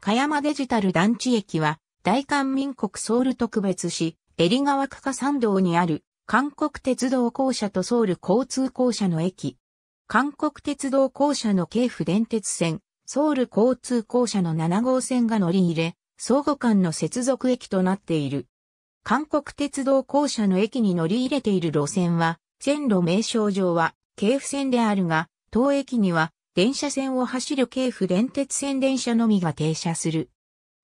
香山デジタル団地駅は、大韓民国ソウル特別市、襟川区下参道にある、韓国鉄道公社とソウル交通公社の駅。韓国鉄道公社の京府電鉄線、ソウル交通公社の7号線が乗り入れ、相互間の接続駅となっている。韓国鉄道公社の駅に乗り入れている路線は、線路名称上は、京府線であるが、当駅には、電車線を走る京府電鉄線電車のみが停車する。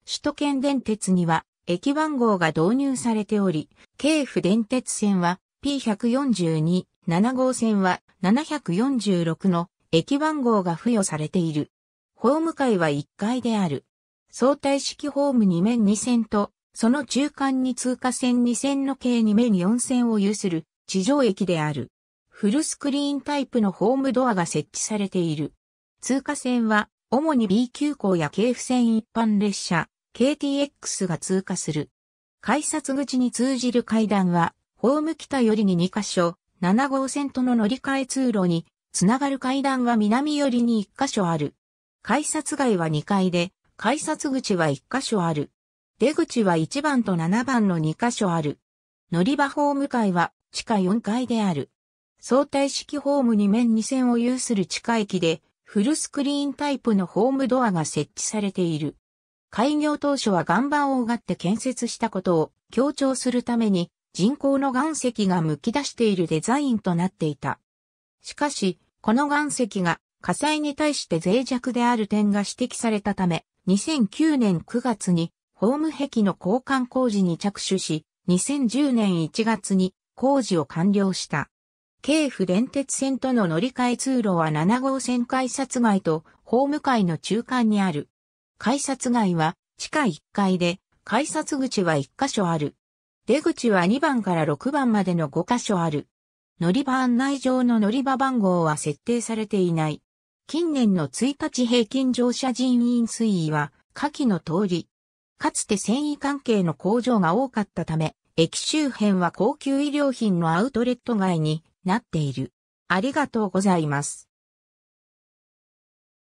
首都圏電鉄には、駅番号が導入されており、京府電鉄線は P142、7号線は746の駅番号が付与されている。ホーム階は1階である。相対式ホーム2面2線と、その中間に通過線2線の計2面4線を有する地上駅である。フルスクリーンタイプのホームドアが設置されている。通過線は、主に B 急行や京府線一般列車、KTX が通過する。改札口に通じる階段は、ホーム北寄りに2カ所、7号線との乗り換え通路に、つながる階段は南寄りに1カ所ある。改札外は2階で、改札口は1カ所ある。出口は1番と7番の2カ所ある。乗り場ホーム階は地下4階である。相対式ホームに面2線を有する地下駅で、フルスクリーンタイプのホームドアが設置されている。開業当初は岩盤をうがって建設したことを強調するために人工の岩石が剥き出しているデザインとなっていた。しかし、この岩石が火災に対して脆弱である点が指摘されたため、2009年9月にホーム壁の交換工事に着手し、2010年1月に工事を完了した。京府電鉄線との乗り換え通路は7号線改札街とホーム階の中間にある。改札街は地下1階で、改札口は1箇所ある。出口は2番から6番までの5箇所ある。乗り場案内上の乗り場番号は設定されていない。近年の1日平均乗車人員推移は下記の通り。かつて繊維関係の工場が多かったため、駅周辺は高級衣料品のアウトレット街になっている。ありがとうございます。